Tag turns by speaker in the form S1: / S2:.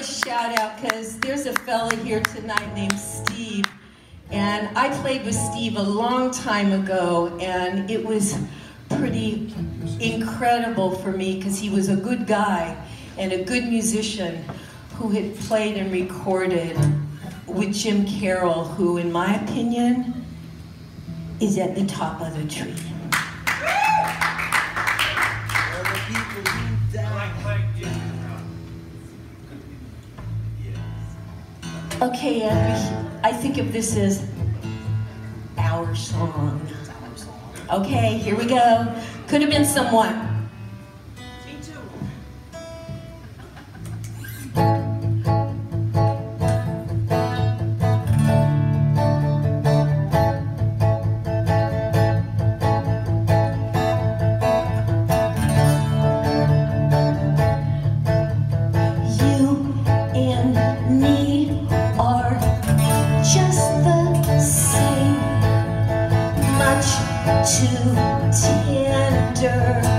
S1: a shout out because there's a fella here tonight named Steve. And I played with Steve a long time ago, and it was pretty incredible for me because he was a good guy and a good musician who had played and recorded with Jim Carroll, who, in my opinion, is at the top of the tree. Okay, I think of this as our song. Okay, here we go. Could have been someone. Tender,